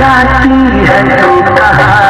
जाती है तू कहा?